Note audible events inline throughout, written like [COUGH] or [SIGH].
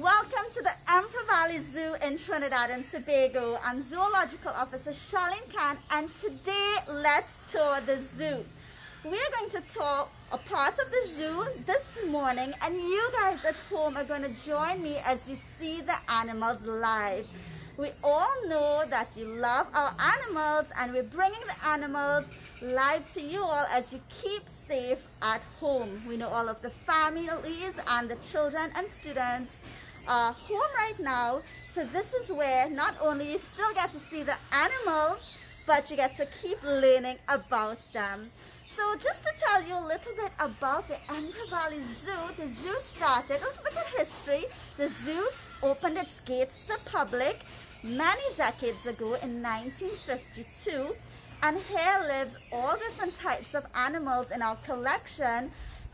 Welcome to the Emperor Valley Zoo in Trinidad and Tobago. I'm Zoological Officer Charlene Khan and today let's tour the zoo. We are going to tour a part of the zoo this morning and you guys at home are going to join me as you see the animals live. We all know that you love our animals and we're bringing the animals live to you all as you keep safe at home. We know all of the families and the children and students are home right now. So this is where not only you still get to see the animals, but you get to keep learning about them. So just to tell you a little bit about the Emperor Valley Zoo, the zoo started, a little bit of history. The zoo opened its gates to the public many decades ago in 1952 and here lives all different types of animals in our collection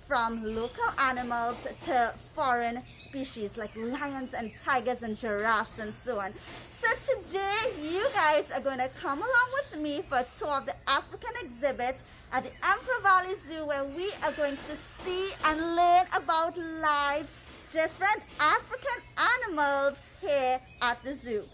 from local animals to foreign species like lions and tigers and giraffes and so on. So today you guys are going to come along with me for a tour of the African exhibit at the Emperor Valley Zoo where we are going to see and learn about live different African animals here at the zoo.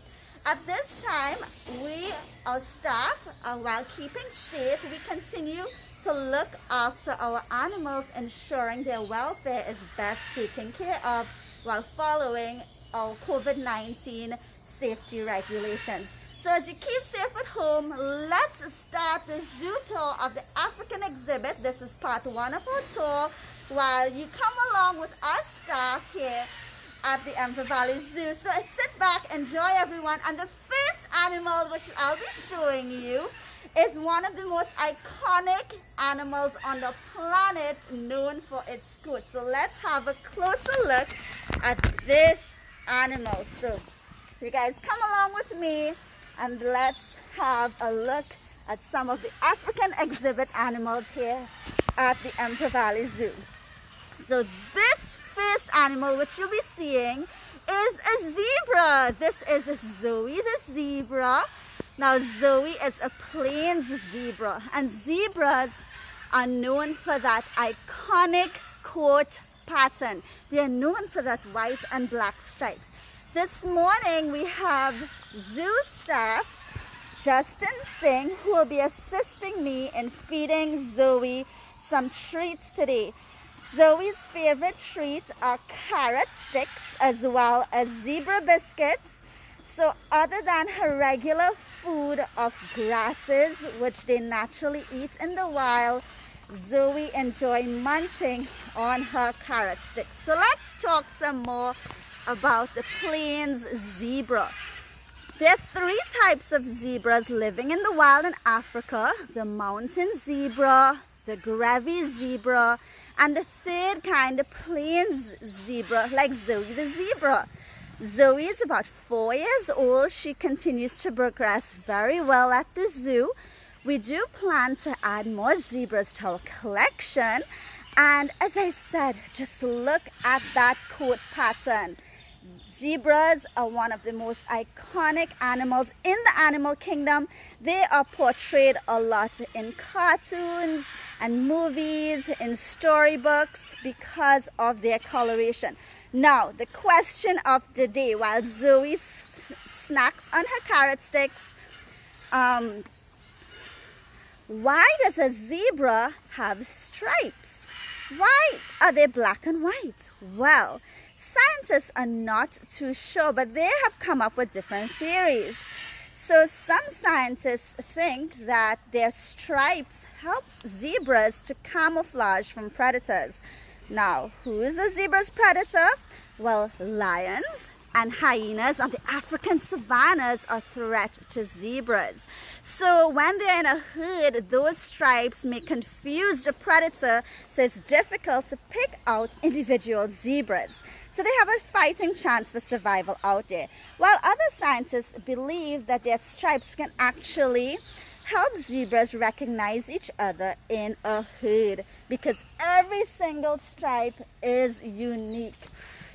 At this time, we, our staff, uh, while keeping safe, we continue to look after our animals, ensuring their welfare is best taken care of while following our COVID-19 safety regulations. So as you keep safe at home, let's start the zoo tour of the African exhibit. This is part one of our tour. While you come along with our staff here at the Emperor Valley Zoo. So sit back, enjoy everyone, and the first animal which I'll be showing you is one of the most iconic animals on the planet known for its coat. So let's have a closer look at this animal. So you guys come along with me and let's have a look at some of the African exhibit animals here at the Emperor Valley Zoo. So this first animal which you'll be seeing is a zebra. This is Zoe the zebra. Now Zoe is a plains zebra and zebras are known for that iconic coat pattern. They are known for that white and black stripes. This morning we have zoo staff Justin Singh who will be assisting me in feeding Zoe some treats today. Zoe's favorite treats are carrot sticks as well as zebra biscuits. So other than her regular food of grasses, which they naturally eat in the wild, Zoe enjoy munching on her carrot sticks. So let's talk some more about the plains zebra. There are three types of zebras living in the wild in Africa. The mountain zebra, the Grevy zebra, and the third kind, the plains zebra, like Zoe the zebra. Zoe is about four years old. She continues to progress very well at the zoo. We do plan to add more zebras to our collection. And as I said, just look at that coat pattern. Zebras are one of the most iconic animals in the animal kingdom. They are portrayed a lot in cartoons and movies, in storybooks because of their coloration. Now, the question of the day while Zoe snacks on her carrot sticks, um, why does a zebra have stripes? Why are they black and white? Well, scientists are not too sure, but they have come up with different theories. So some scientists think that their stripes help zebras to camouflage from predators. Now, who is a zebra's predator? Well, lions and hyenas on the African savannas are threat to zebras. So when they're in a herd, those stripes may confuse the predator, so it's difficult to pick out individual zebras. So they have a fighting chance for survival out there. While other scientists believe that their stripes can actually help zebras recognize each other in a herd because every single stripe is unique.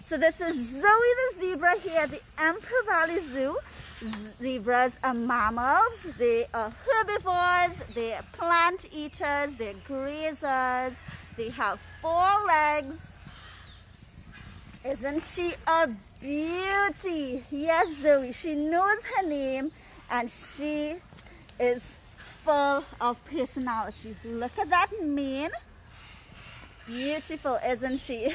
So this is Zoe the zebra here at the Emperor Valley Zoo. Zebras are mammals, they are herbivores, they are plant eaters, they're grazers, they have four legs, Isn't she a beauty? Yes, Zoe. She knows her name and she is full of personality. Look at that mane. Beautiful, isn't she?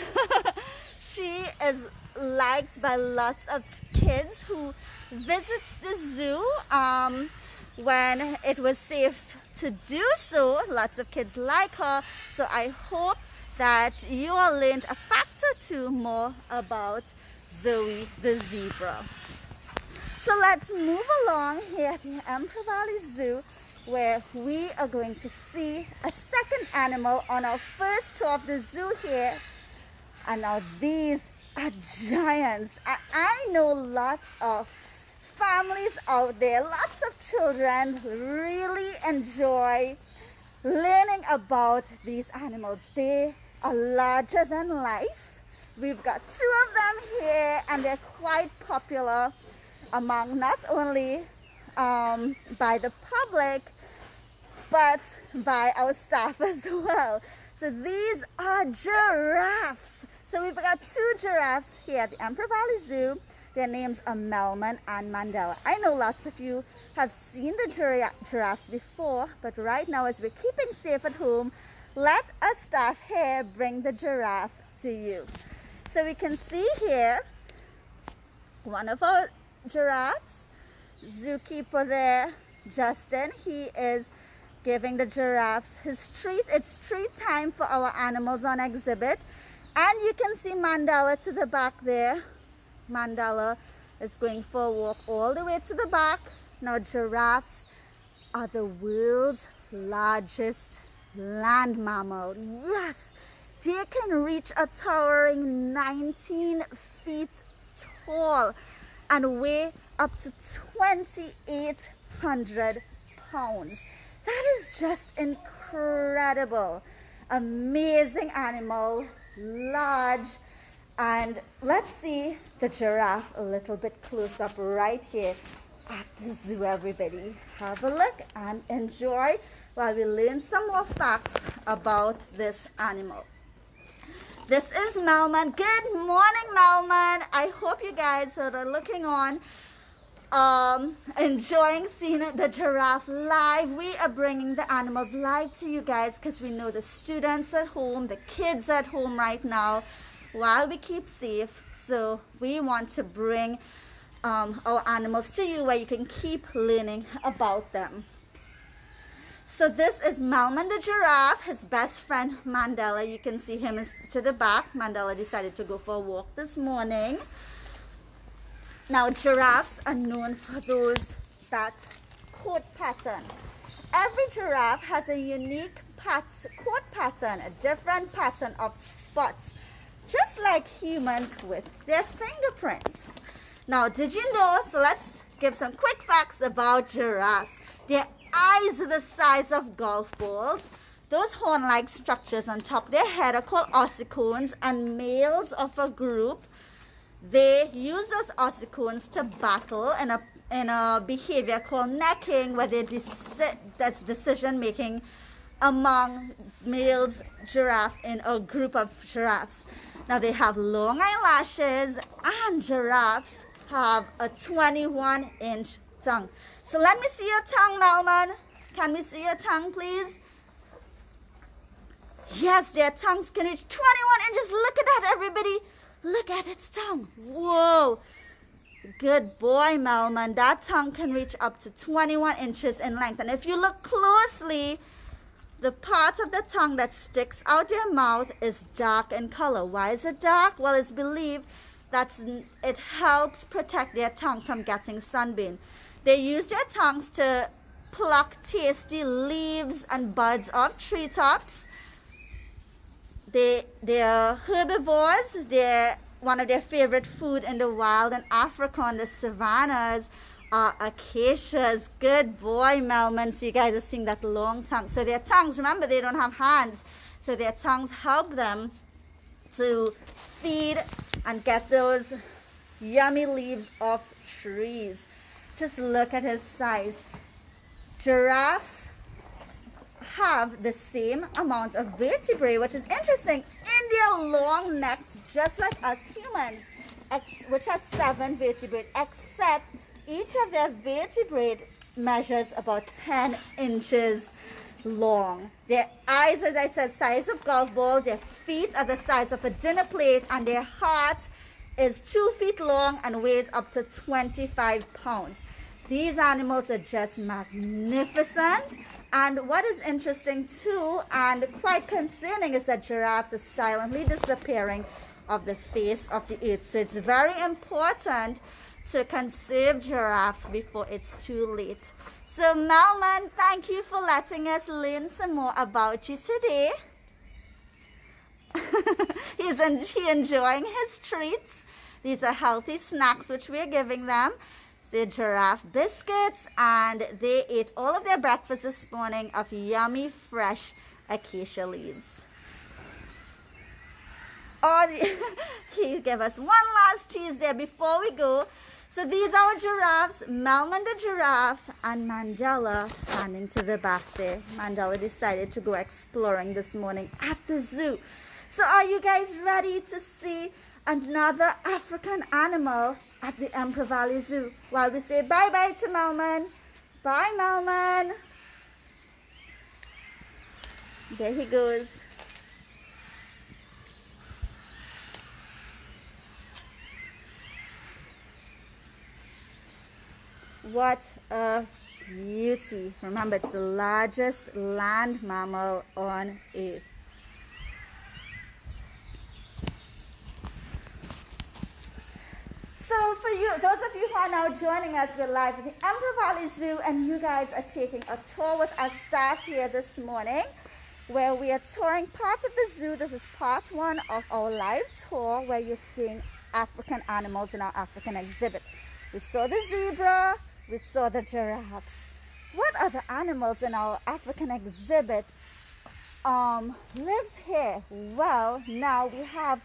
[LAUGHS] she is liked by lots of kids who visit the zoo um, when it was safe to do so. Lots of kids like her. So I hope that you all learned a fact or two more about Zoe the zebra. So let's move along here at the Emperor Valley Zoo where we are going to see a second animal on our first tour of the zoo here. And now these are giants. I, I know lots of families out there, lots of children really enjoy learning about these animals. They are larger than life. We've got two of them here and they're quite popular among not only um, by the public but by our staff [LAUGHS] as well. So these are giraffes. So we've got two giraffes here at the Emperor Valley Zoo. Their names are Melman and Mandela. I know lots of you have seen the giraffes before, but right now as we're keeping safe at home, let us staff here bring the giraffe to you. So we can see here one of our giraffes, zookeeper there, Justin. He is giving the giraffes his treat. It's treat time for our animals on exhibit. And you can see Mandela to the back there. Mandela is going for a walk all the way to the back. Now giraffes are the world's largest land mammal. Yes, they can reach a towering 19 feet tall and weigh up to 2,800 pounds. That is just incredible. Amazing animal, large. And let's see the giraffe a little bit close up right here at the zoo, everybody. Have a look and enjoy while we learn some more facts about this animal. This is Melman. Good morning, Melman. I hope you guys that are looking on um, enjoying seeing the giraffe live. We are bringing the animals live to you guys because we know the students at home, the kids at home right now, while we keep safe. So we want to bring um, our animals to you where you can keep learning about them. So this is Melman the giraffe, his best friend Mandela. You can see him is to the back. Mandela decided to go for a walk this morning. Now giraffes are known for those that coat pattern. Every giraffe has a unique pat coat pattern, a different pattern of spots, just like humans with their fingerprints. Now, did you know, so let's give some quick facts about giraffes. Their eyes are the size of golf balls. Those horn-like structures on top of their head are called ossicones and males of a group they use those ossicones to battle in a, in a behavior called necking, where they deci that's decision making among males giraffe in a group of giraffes. Now they have long eyelashes and giraffes have a 21 inch tongue. So let me see your tongue, Melman. Can we see your tongue, please? Yes, their tongues can reach 21 inches. Look at that, everybody. Look at its tongue. Whoa. Good boy, Melman. That tongue can reach up to 21 inches in length. And if you look closely, the part of the tongue that sticks out their mouth is dark in color. Why is it dark? Well, it's believed that it helps protect their tongue from getting sunburn. They use their tongues to pluck tasty leaves and buds of treetops they, they're herbivores. They're one of their favorite food in the wild in Africa on the savannas are acacias. Good boy, Melman. So you guys are seeing that long tongue. So their tongues, remember, they don't have hands. So their tongues help them to feed and get those yummy leaves off trees. Just look at his size. Giraffes have the same amount of vertebrae, which is interesting, in their long necks, just like us humans, which has seven vertebrae, except each of their vertebrae measures about 10 inches long. Their eyes, as I said, size of golf ball. Their feet are the size of a dinner plate. And their heart is two feet long and weighs up to 25 pounds. These animals are just magnificent. And what is interesting too and quite concerning is that giraffes are silently disappearing of the face of the earth. So it's very important to conserve giraffes before it's too late. So Melman, thank you for letting us learn some more about you today. [LAUGHS] He's en he enjoying his treats. These are healthy snacks which we're giving them. The giraffe biscuits and they ate all of their breakfast this morning of yummy fresh acacia leaves. Oh, [LAUGHS] he gave us one last tease there before we go. So these are giraffes, Melman the giraffe and Mandela standing to the back there. Mandela decided to go exploring this morning at the zoo. So are you guys ready to see another African animal at the Emperor Valley Zoo? While we say bye-bye to Melman. Bye, Melman. There he goes. What a beauty. Remember, it's the largest land mammal on earth. So for you, those of you who are now joining us, we're live at the Emperor Valley Zoo and you guys are taking a tour with our staff here this morning where we are touring part of the zoo. This is part one of our live tour where you're seeing African animals in our African exhibit. We saw the zebra, we saw the giraffes. What other animals in our African exhibit um, lives here? Well, now we have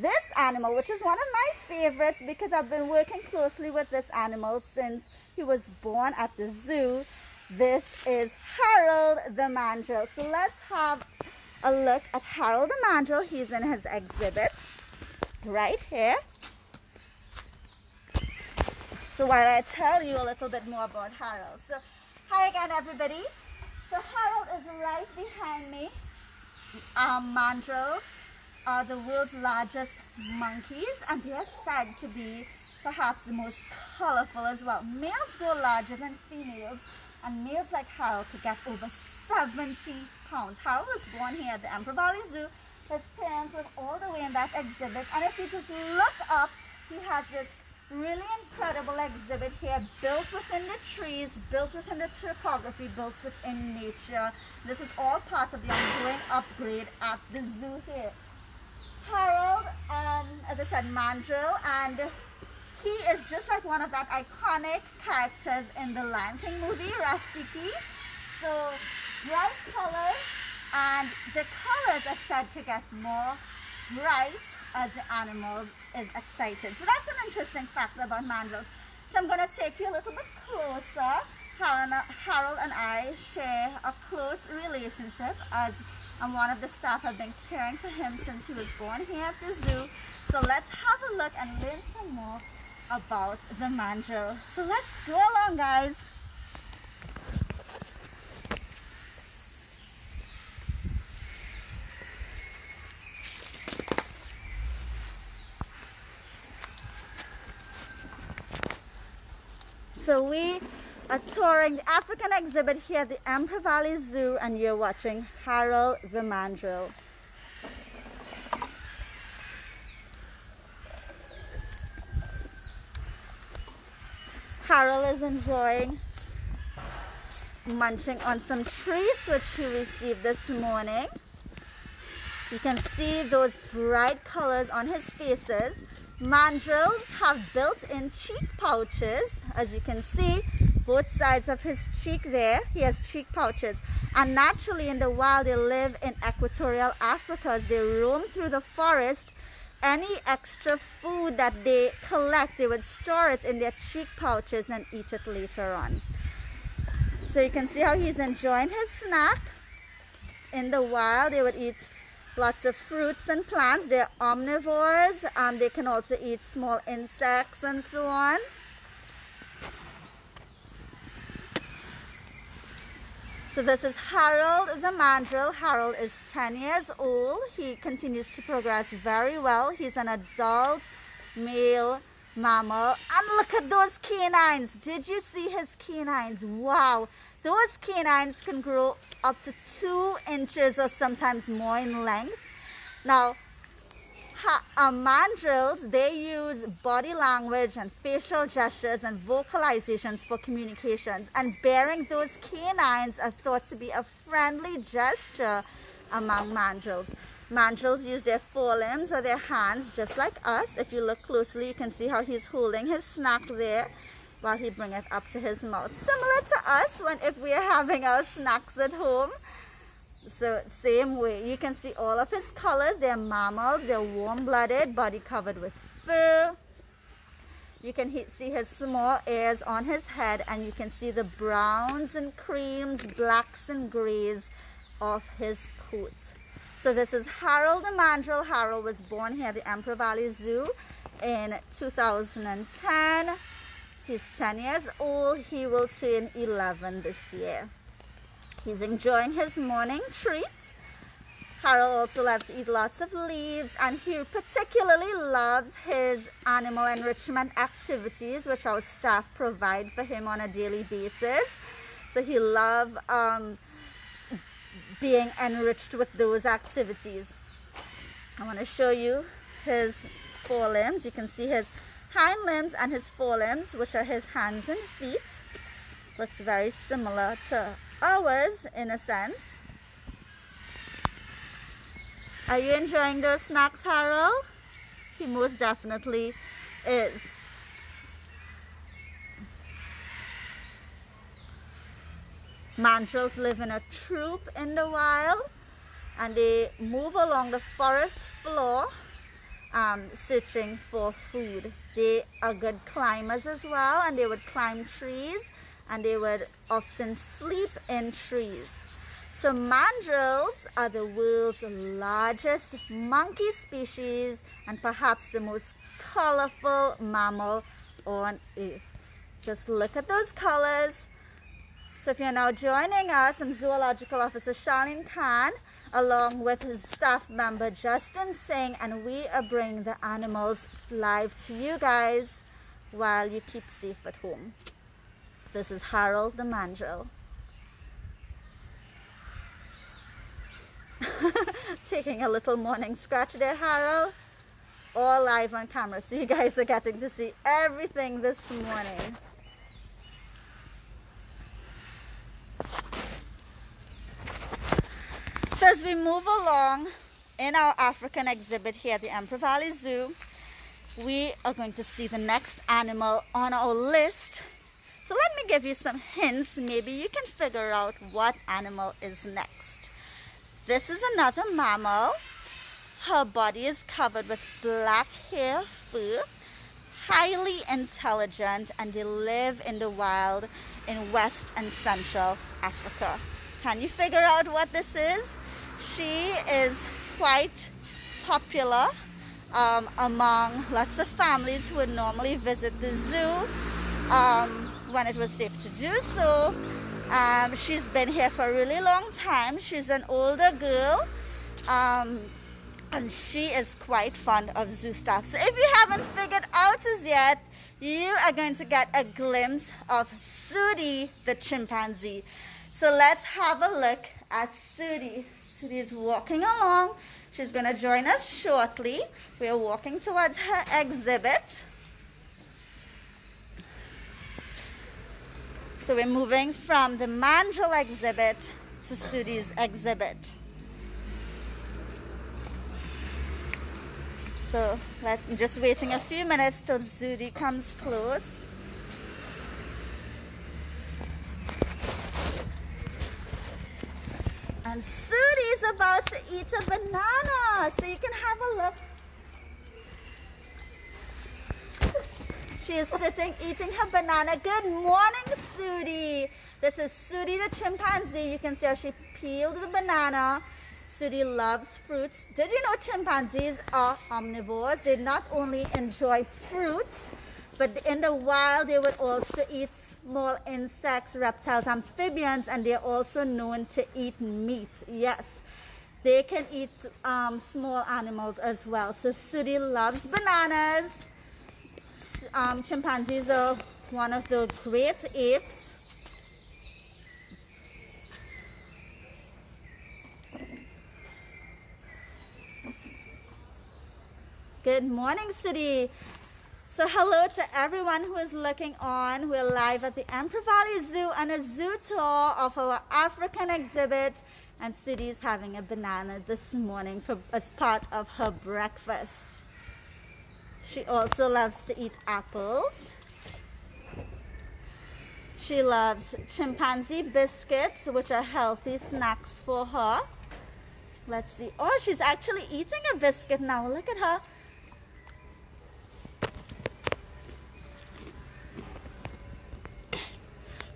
this animal, which is one of my favorites because I've been working closely with this animal since he was born at the zoo. This is Harold the mandrill. So let's have a look at Harold the mandrill. He's in his exhibit right here. So while I tell you a little bit more about Harold. So hi again everybody. So Harold is right behind me. Um, mandrills are the world's largest monkeys and they are said to be perhaps the most colorful as well. Males grow larger than females and males like Harold could get over 70 pounds. Harold was born here at the Emperor Valley Zoo. His parents live all the way in that exhibit and if you just look up, he has this really incredible exhibit here built within the trees built within the topography built within nature. This is all part of the ongoing upgrade at the zoo here. Harold um as i said mandrill and he is just like one of that iconic characters in the lion king movie rafiki. So bright colors and the colors are said to get more bright as the animal is excited. So that's an interesting fact about mandrills. So I'm going to take you a little bit closer. Harold and I share a close relationship as I'm one of the staff have been caring for him since he was born here at the zoo. So let's have a look and learn some more about the mandrill. So let's go along guys. So we are touring the African exhibit here at the Emperor Valley Zoo and you're watching Harold the Mandrill. Harold is enjoying munching on some treats which he received this morning. You can see those bright colors on his faces. Mandrills have built-in cheek pouches. As you can see both sides of his cheek there he has cheek pouches. And naturally in the wild they live in equatorial Africa as they roam through the forest. Any extra food that they collect they would store it in their cheek pouches and eat it later on. So you can see how he's enjoying his snack. In the wild they would eat lots of fruits and plants. They're omnivores and they can also eat small insects and so on. So this is Harold the mandrill. Harold is 10 years old. He continues to progress very well. He's an adult male mammal. And look at those canines. Did you see his canines? Wow. Those canines can grow up to two inches or sometimes more in length. Now, uh, mandrills, they use body language and facial gestures and vocalizations for communications. And bearing those canines are thought to be a friendly gesture among mandrills. Mandrills use their forelimbs or their hands just like us. If you look closely, you can see how he's holding his snack there while he bring it up to his mouth. Similar to us when if we are having our snacks at home. So same way, you can see all of his colors. They're mammals, they're warm-blooded, body covered with fur. You can see his small ears on his head and you can see the browns and creams, blacks and grays of his coat. So this is Harold the Mandrill. Harold was born here at the Emperor Valley Zoo in 2010. He's 10 years old. He will turn 11 this year. He's enjoying his morning treat. Harold also loves to eat lots of leaves and he particularly loves his animal enrichment activities which our staff provide for him on a daily basis. So he loves um, being enriched with those activities. I want to show you his forelimbs. You can see his hind limbs and his forelimbs which are his hands and feet. Looks very similar to ours in a sense. Are you enjoying those snacks, Harold? He most definitely is. Mandrills live in a troop in the wild and they move along the forest floor um, searching for food. They are good climbers as well and they would climb trees and they would often sleep in trees. So mandrills are the world's largest monkey species and perhaps the most colorful mammal on earth. Just look at those colors. So if you're now joining us, I'm Zoological Officer Charlene Khan along with his staff member Justin Singh and we are bringing the animals live to you guys while you keep safe at home. This is Harold the mandrill. [LAUGHS] Taking a little morning scratch there, Harold. All live on camera, so you guys are getting to see everything this morning. So as we move along in our African exhibit here at the Emperor Valley Zoo, we are going to see the next animal on our list. So let me give you some hints. Maybe you can figure out what animal is next. This is another mammal. Her body is covered with black hair fur, highly intelligent, and they live in the wild in West and Central Africa. Can you figure out what this is? She is quite popular um, among lots of families who would normally visit the zoo um, when it was safe to do so um, she's been here for a really long time. She's an older girl. Um, and she is quite fond of zoo stuff. So if you haven't figured out as yet, you are going to get a glimpse of Sudi the chimpanzee. So let's have a look at Sudi. Sudi is walking along. She's going to join us shortly. We are walking towards her exhibit. So we're moving from the mandrill exhibit to Sudi's exhibit. So let's I'm just waiting a few minutes till Sudi comes close. And Sudi is about to eat a banana. So you can have a look [LAUGHS] She is sitting eating her banana. Good morning, Sudi. This is Sudi the chimpanzee. You can see how she peeled the banana. Sudi loves fruits. Did you know chimpanzees are omnivores? They not only enjoy fruits, but in the wild they would also eat small insects, reptiles, amphibians, and they're also known to eat meat. Yes, they can eat um, small animals as well. So Sudi loves bananas. Um, chimpanzees are one of the great apes Good morning, Sudi. So hello to everyone who is looking on. We're live at the Emperor Valley Zoo and a zoo tour of our African exhibit. And Sudi's having a banana this morning for, as part of her breakfast. She also loves to eat apples. She loves chimpanzee biscuits, which are healthy snacks for her. Let's see. Oh, she's actually eating a biscuit now. Look at her.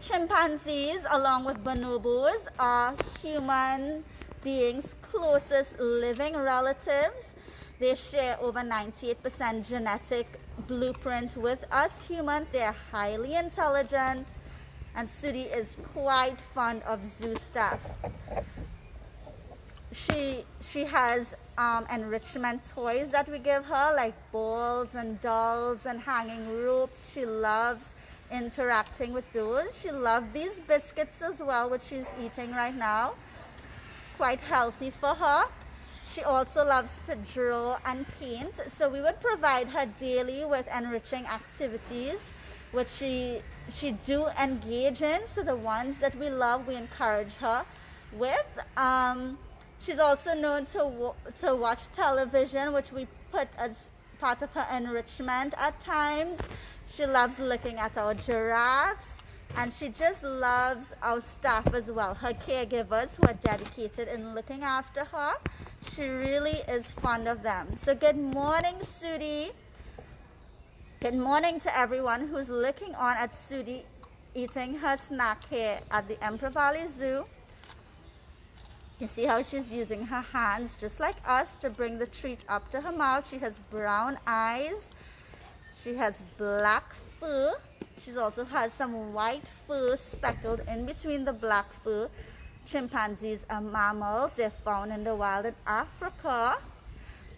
Chimpanzees, along with bonobos, are human beings' closest living relatives. They share over 98% genetic blueprint with us humans. They are highly intelligent, and Sudi is quite fond of zoo stuff. She she has um, enrichment toys that we give her, like balls and dolls and hanging ropes. She loves interacting with those. She loved these biscuits as well, which she's eating right now. Quite healthy for her. She also loves to draw and paint. So we would provide her daily with enriching activities, which she she do engage in. So the ones that we love, we encourage her with. Um, she's also known to to watch television, which we put as part of her enrichment at times. She loves looking at our giraffes and she just loves our staff as well. Her caregivers who are dedicated in looking after her. She really is fond of them. So good morning, Sudi. Good morning to everyone who's looking on at Sudi eating her snack here at the Emperor Valley Zoo. You see how she's using her hands just like us to bring the treat up to her mouth. She has brown eyes she has black fur. She also has some white fur speckled in between the black fur. Chimpanzees are mammals. They're found in the wild in Africa.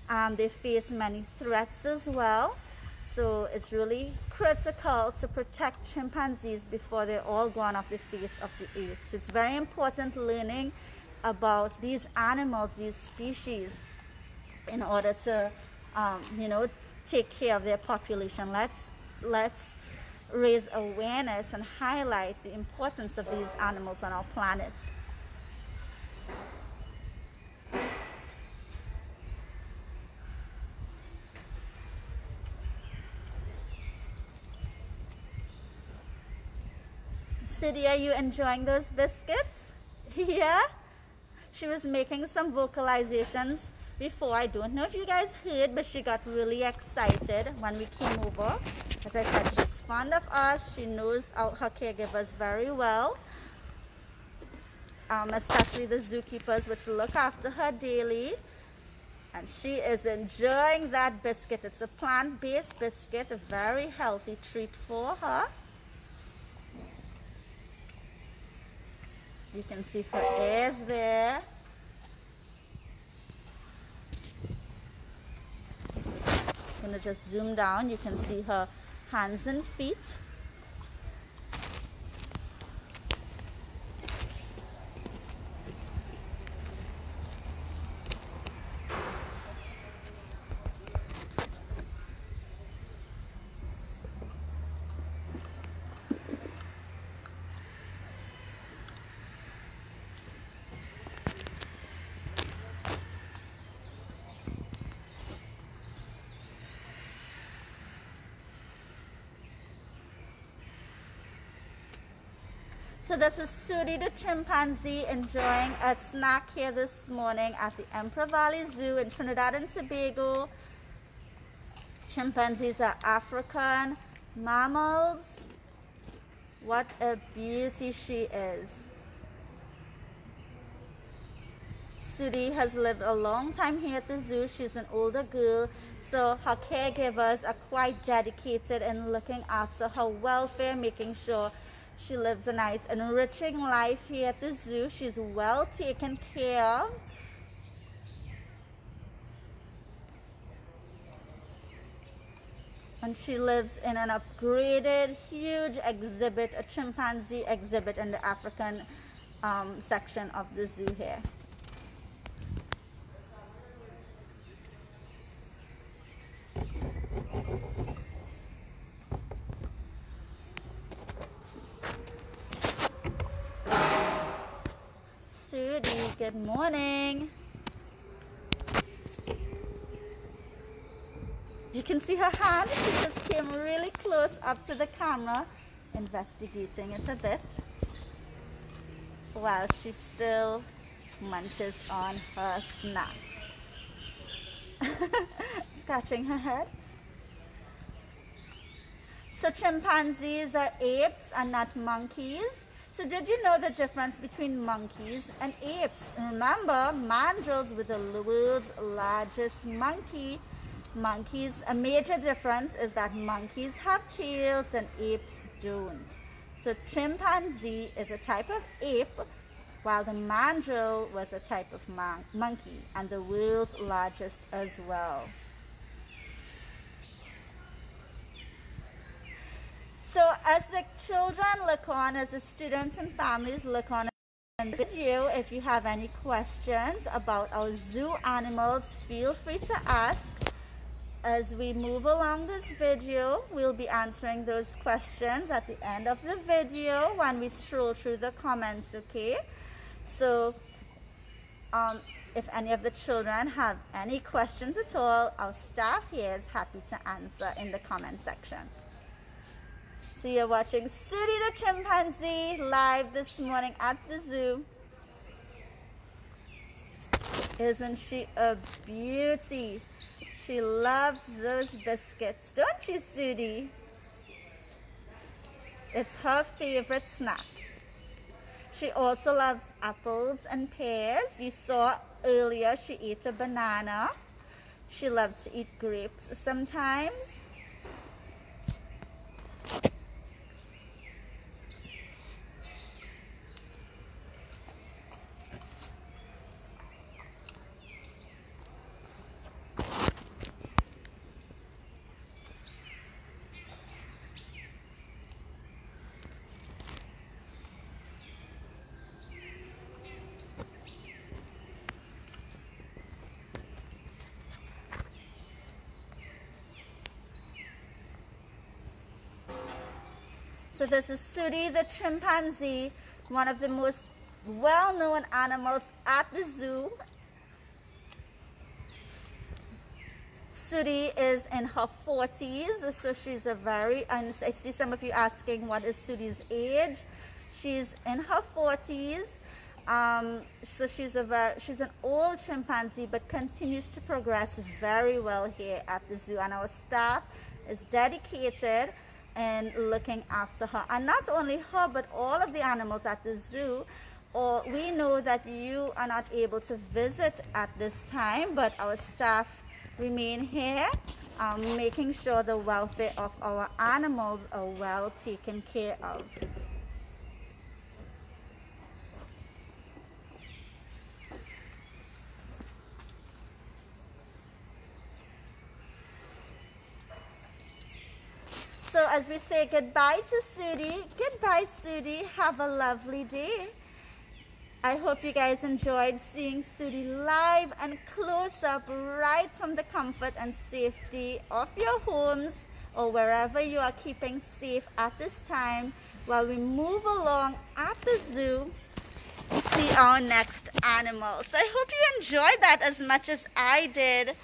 Um, they face many threats as well. So it's really critical to protect chimpanzees before they're all gone off the face of the earth. So it's very important learning about these animals, these species, in order to, um, you know, take care of their population. Let's, let's raise awareness and highlight the importance of these animals on our planet. Sudi, are you enjoying those biscuits? [LAUGHS] yeah? She was making some vocalizations before. I don't know if you guys heard, but she got really excited when we came over. As I said, she's fond of us. She knows our, her caregivers very well. Um, especially the zookeepers, which look after her daily. And she is enjoying that biscuit. It's a plant-based biscuit, a very healthy treat for her. You can see her ears there. Going to just zoom down. You can see her hands and feet. So this is Sudi the chimpanzee enjoying a snack here this morning at the Emperor Valley Zoo in Trinidad and Tobago. Chimpanzees are African mammals. What a beauty she is. Sudi has lived a long time here at the zoo. She's an older girl, so her caregivers are quite dedicated in looking after her welfare, making sure she lives a nice, enriching life here at the zoo. She's well taken care of. and she lives in an upgraded huge exhibit a chimpanzee exhibit in the African um, section of the zoo here Sudi, good morning. You can see her hand. She just came really close up to the camera, investigating it a bit, while she still munches on her snacks. [LAUGHS] Scratching her head. So chimpanzees are apes and not monkeys. So did you know the difference between monkeys and apes? Remember, mandrills were the world's largest monkey monkeys, a major difference is that monkeys have tails and apes don't. So chimpanzee is a type of ape, while the mandrill was a type of mon monkey and the world's largest as well. So as the children look on, as the students and families look on the video, if you have any questions about our zoo animals, feel free to ask as we move along this video, we'll be answering those questions at the end of the video when we stroll through the comments, okay? So, um, if any of the children have any questions at all, our staff here is happy to answer in the comment section. So you're watching Sudi the chimpanzee live this morning at the zoo. Isn't she a beauty? She loves those biscuits, don't you, Sudi? It's her favorite snack. She also loves apples and pears. You saw earlier she ate a banana. She loves to eat grapes sometimes. So this is Sudi the chimpanzee, one of the most well-known animals at the zoo. Sudi is in her 40s, so she's a very, and I see some of you asking what is Sudi's age. She's in her 40s, um, so she's a very, she's an old chimpanzee, but continues to progress very well here at the zoo, and our staff is dedicated and looking after her. And not only her, but all of the animals at the zoo. Or we know that you are not able to visit at this time, but our staff remain here, um, making sure the welfare of our animals are well taken care of. So as we say goodbye to Sudi, goodbye Sudi, have a lovely day. I hope you guys enjoyed seeing Sudi live and close up right from the comfort and safety of your homes or wherever you are keeping safe at this time while we move along at the zoo to see our next animal. So I hope you enjoyed that as much as I did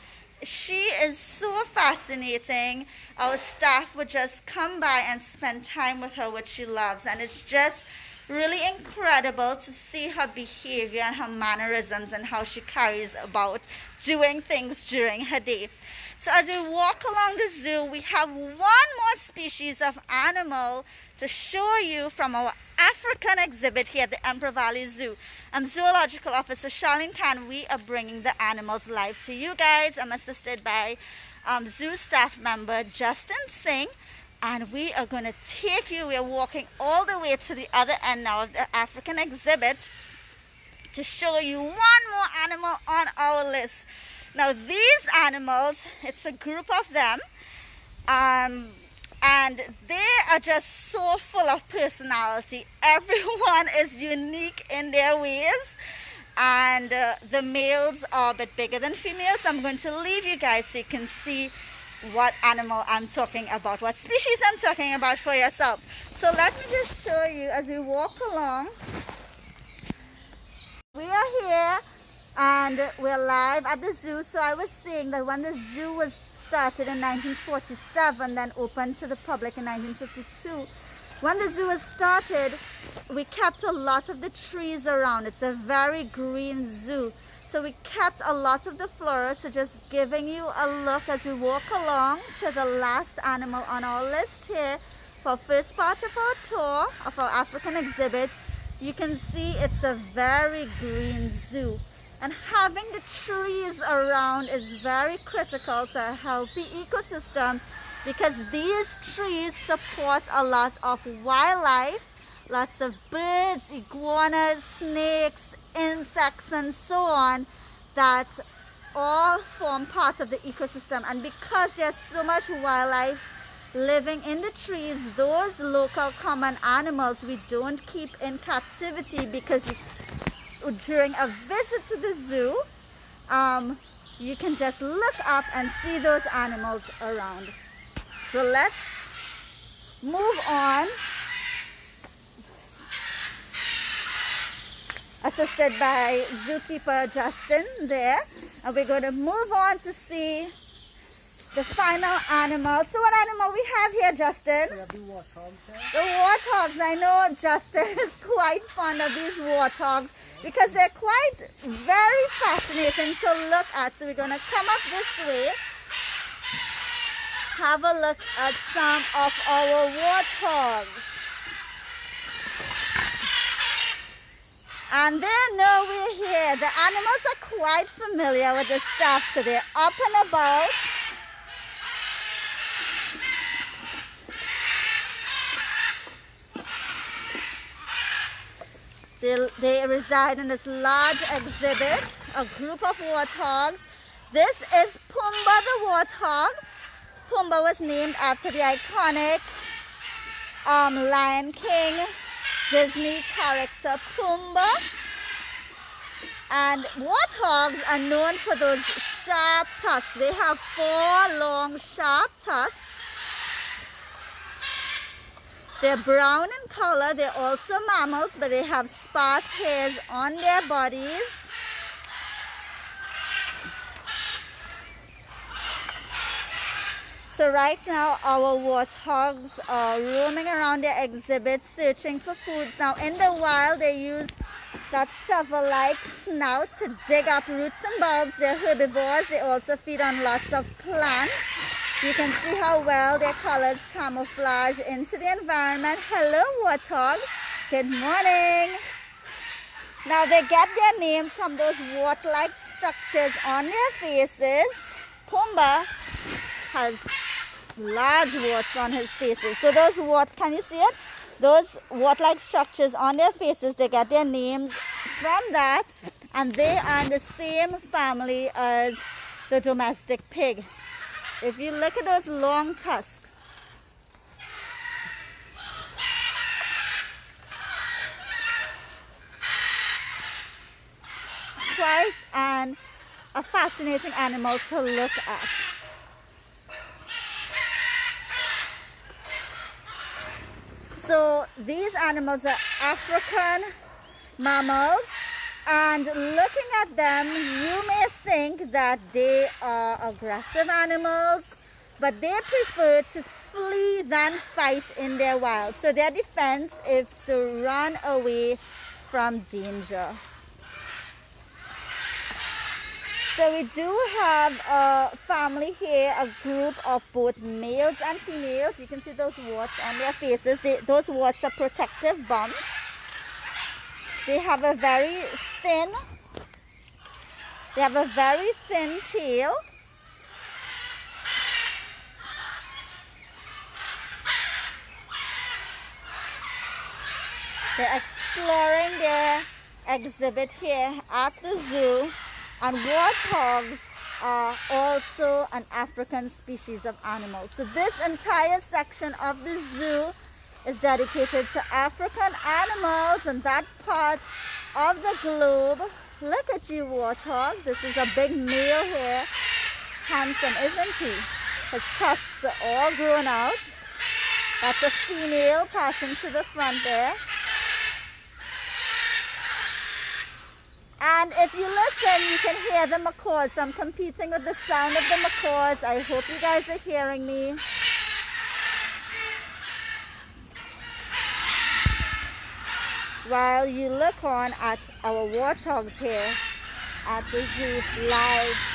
she is so fascinating. Our staff would just come by and spend time with her, which she loves. And it's just really incredible to see her behavior and her mannerisms and how she carries about doing things during her day. So as we walk along the zoo, we have one more species of animal to show you from our African exhibit here at the Emperor Valley Zoo. I'm Zoological Officer Charlene Khan. We are bringing the animals live to you guys. I'm assisted by um, zoo staff member Justin Singh and we are going to take you, we're walking all the way to the other end now of the African exhibit to show you one more animal on our list. Now these animals, it's a group of them, um, and they are just so full of personality. [LAUGHS] Everyone is unique in their ways and uh, the males are a bit bigger than females. I'm going to leave you guys so you can see what animal I'm talking about, what species I'm talking about for yourselves. So let me just show you as we walk along. We are here and we're live at the zoo. So I was saying that when the zoo was started in 1947, then opened to the public in 1952, when the zoo was started, we kept a lot of the trees around. It's a very green zoo. So we kept a lot of the flora, so just giving you a look as we walk along to the last animal on our list here for first part of our tour of our African exhibit you can see it's a very green zoo and having the trees around is very critical to a healthy ecosystem because these trees support a lot of wildlife lots of birds iguanas snakes insects and so on that all form part of the ecosystem. And because there's so much wildlife living in the trees, those local common animals we don't keep in captivity because during a visit to the zoo, um, you can just look up and see those animals around. So let's move on. Assisted by zookeeper Justin there. And we're going to move on to see the final animal. So what animal we have here, Justin? We have the warthogs. The warthogs. I know Justin [LAUGHS] is quite fond of these warthogs because they're quite very fascinating to look at. So we're going to come up this way. Have a look at some of our warthogs. And they know we're here. The animals are quite familiar with the stuff, so they're up and about. They, they reside in this large exhibit, a group of warthogs. This is Pumbaa the warthog. Pumbaa was named after the iconic um, Lion King Disney character Pumbaa. And warthogs are known for those sharp tusks. They have four long sharp tusks they're brown in color. They're also mammals, but they have sparse hairs on their bodies. So right now our warthogs are roaming around their exhibit searching for food. Now in the wild they use that shovel-like snout to dig up roots and bulbs. They're herbivores. They also feed on lots of plants. You can see how well their colors camouflage into the environment. Hello, warthog. Good morning. Now they get their names from those wart-like structures on their faces. Pumbaa has large warts on his faces. So those wart, can you see it? Those wart-like structures on their faces, they get their names from that. And they are in the same family as the domestic pig. If you look at those long tusks, quite an, a fascinating animal to look at. So these animals are African mammals and looking at them you may think that they are aggressive animals but they prefer to flee than fight in their wild so their defense is to run away from danger So we do have a family here, a group of both males and females. You can see those warts on their faces. They, those warts are protective bumps. They have a very thin, they have a very thin tail. They're exploring their exhibit here at the zoo and warthogs are also an African species of animal. So this entire section of the zoo is dedicated to African animals and that part of the globe. Look at you, warthog. This is a big male here. Handsome, isn't he? His tusks are all grown out. That's a female passing to the front there. And if you listen, you can hear the macaws. I'm competing with the sound of the macaws. I hope you guys are hearing me. While you look on at our warthogs here at the zoo live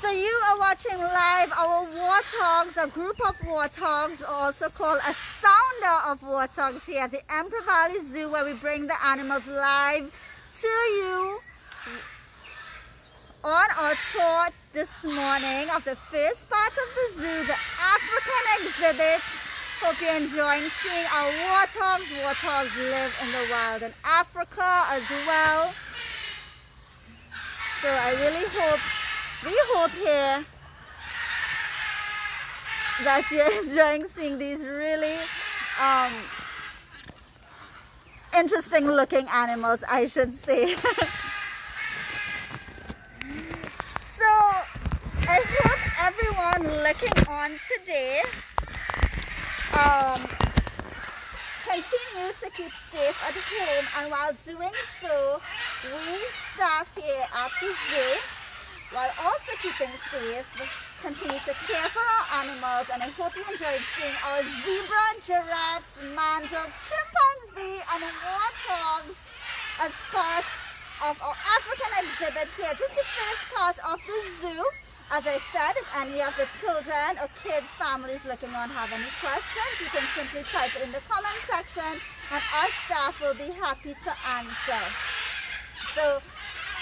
So you are watching live our warthogs, a group of warthogs, also called a sounder of warthogs here at the Emperor Valley Zoo where we bring the animals live to you on our tour this morning of the first part of the zoo, the African exhibit. Hope you're enjoying seeing our warthogs. Warthogs live in the wild in Africa as well. So I really hope we hope here that you're [LAUGHS] enjoying seeing these really um, interesting looking animals, I should say. [LAUGHS] so I hope everyone looking on today um, continue to keep safe at home and while doing so, we staff here at the zoo while also keeping safe, continue to care for our animals and I hope you enjoyed seeing our zebra, giraffes, mandrills, chimpanzee and warthogs as part of our African exhibit here. Just the first part of the zoo. As I said, if any of the children or kids, families looking on have any questions, you can simply type it in the comment section and our staff will be happy to answer. So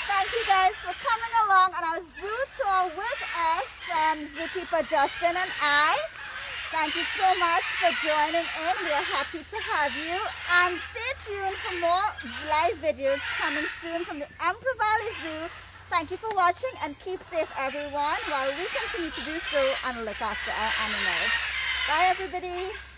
Thank you guys for coming along on our zoo tour with us from Zookeeper Justin and I. Thank you so much for joining in. We are happy to have you. And stay tuned for more live videos coming soon from the Emperor Valley Zoo. Thank you for watching and keep safe everyone while we continue to do so and look after our animals. Bye everybody.